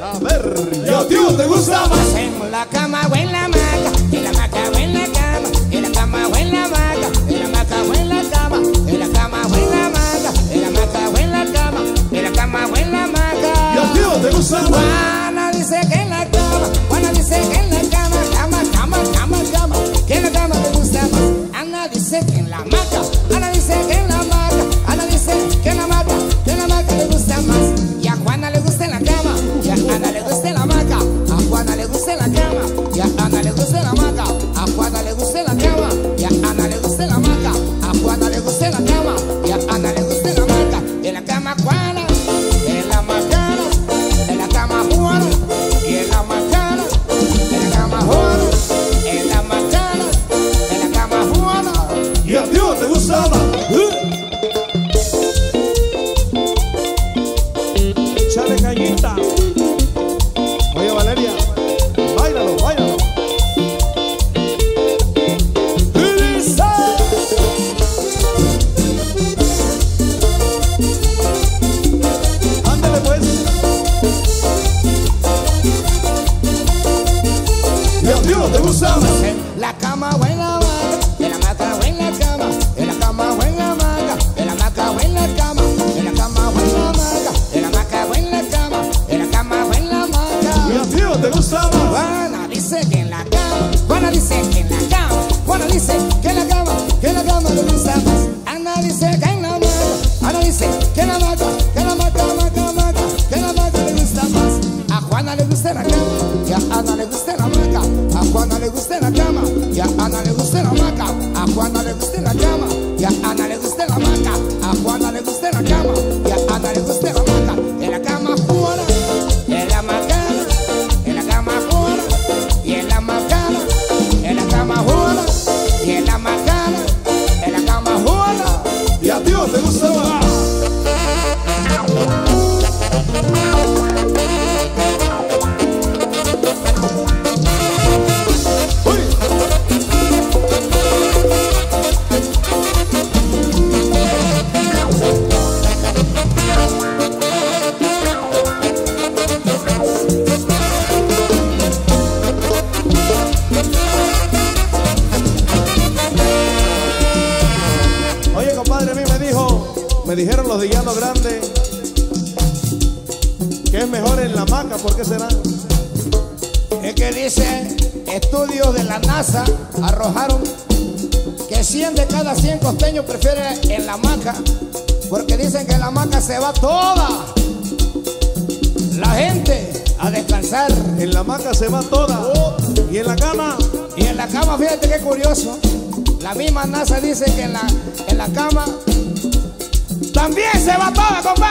A ver, ¿y a ti te gusta más? En la cama o en la hamaca, en la hamaca o en la cama, en la cama o en la hamaca, en la hamaca o en la cama, en la cama o en la hamaca, en la hamaca o en la cama, en la cama o en la hamaca. ¿Y a ti te gusta más? Juana dice que en la cama, Juana dice que en la cama, cama, cama, cama, cama, que en la cama le gusta más. Ana dice que en la hamaca, En la cama me dijeron los de Llano Grande que es mejor en la maca, ¿por qué será? Es que dice, estudios de la NASA arrojaron que 100 de cada 100 costeños prefieren en la hamaca, porque dicen que en la hamaca se va toda la gente a descansar. En la maca se va toda. Y en la cama, Y en la cama, fíjate qué curioso, la misma NASA dice que en la, en la cama se va toda, compadre.